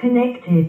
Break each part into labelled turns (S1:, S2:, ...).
S1: Connected.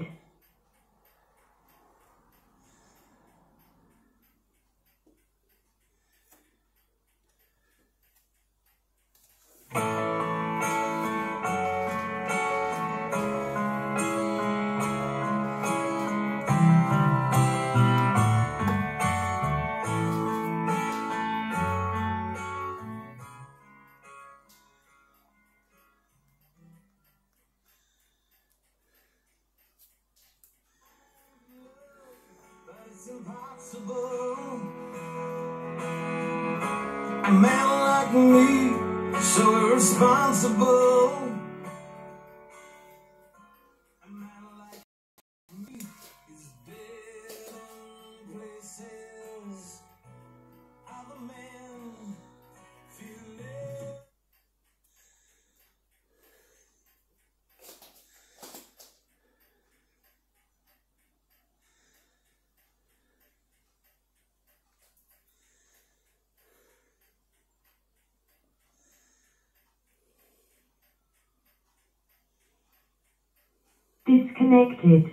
S2: It's impossible. A man like me, so irresponsible.
S1: Disconnected.